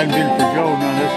I'm been for Joe, man.